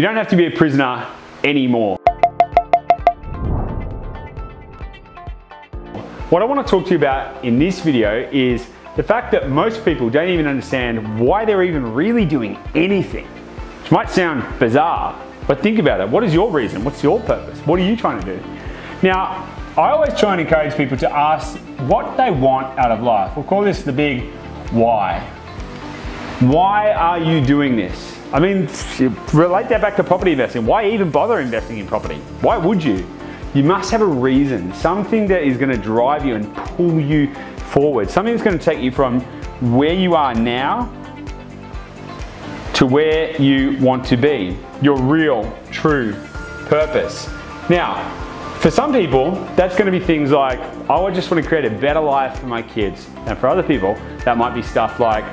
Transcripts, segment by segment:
You don't have to be a prisoner anymore. What I want to talk to you about in this video is the fact that most people don't even understand why they're even really doing anything. Which might sound bizarre, but think about it. What is your reason? What's your purpose? What are you trying to do? Now, I always try and encourage people to ask what they want out of life. We'll call this the big why. Why are you doing this? I mean, relate that back to property investing. Why even bother investing in property? Why would you? You must have a reason, something that is going to drive you and pull you forward, something that's going to take you from where you are now to where you want to be, your real, true purpose. Now, for some people, that's going to be things like, oh, I just want to create a better life for my kids. And for other people, that might be stuff like,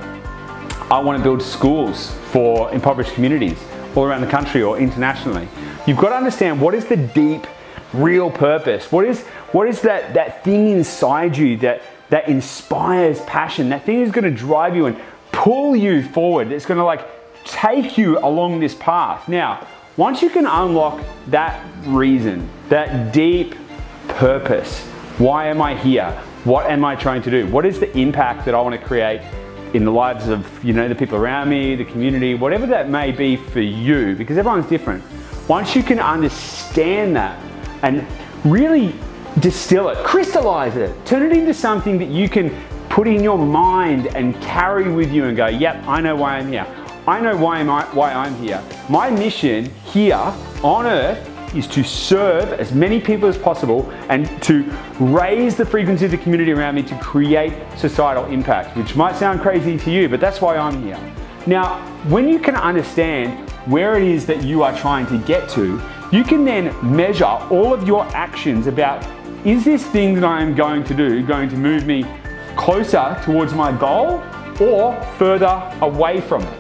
I want to build schools for impoverished communities all around the country or internationally. You've got to understand what is the deep, real purpose? What is, what is that, that thing inside you that, that inspires passion? That thing is going to drive you and pull you forward. It's going to like take you along this path. Now, once you can unlock that reason, that deep purpose, why am I here? What am I trying to do? What is the impact that I want to create in the lives of you know the people around me, the community, whatever that may be for you, because everyone's different. Once you can understand that and really distill it, crystallize it, turn it into something that you can put in your mind and carry with you and go, yep, I know why I'm here. I know why, am I, why I'm here. My mission here on earth is to serve as many people as possible and to raise the frequency of the community around me to create societal impact, which might sound crazy to you, but that's why I'm here. Now, when you can understand where it is that you are trying to get to, you can then measure all of your actions about is this thing that I am going to do going to move me closer towards my goal or further away from it?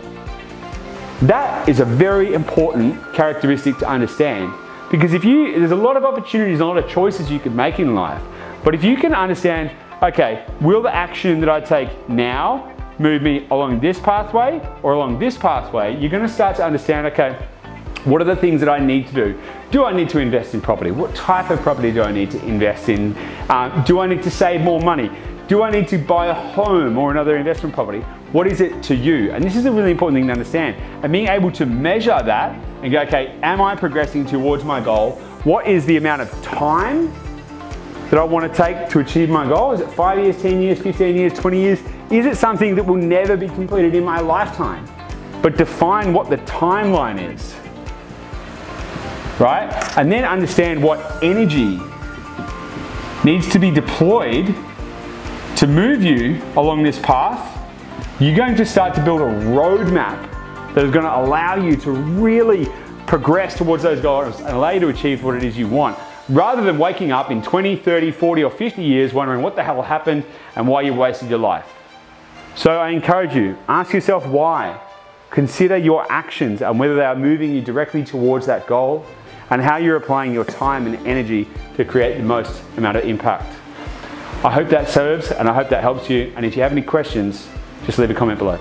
That is a very important characteristic to understand because if you, there's a lot of opportunities, a lot of choices you could make in life. But if you can understand, okay, will the action that I take now move me along this pathway or along this pathway, you're gonna start to understand, okay, what are the things that I need to do? Do I need to invest in property? What type of property do I need to invest in? Uh, do I need to save more money? Do I need to buy a home or another investment property? What is it to you? And this is a really important thing to understand. And being able to measure that and go, okay, am I progressing towards my goal? What is the amount of time that I want to take to achieve my goal? Is it five years, 10 years, 15 years, 20 years? Is it something that will never be completed in my lifetime? But define what the timeline is, right? And then understand what energy needs to be deployed to move you along this path, you're going to start to build a roadmap that is going to allow you to really progress towards those goals and allow you to achieve what it is you want. Rather than waking up in 20, 30, 40 or 50 years wondering what the hell happened and why you wasted your life. So I encourage you, ask yourself why. Consider your actions and whether they are moving you directly towards that goal and how you're applying your time and energy to create the most amount of impact. I hope that serves and I hope that helps you. And if you have any questions, just leave a comment below.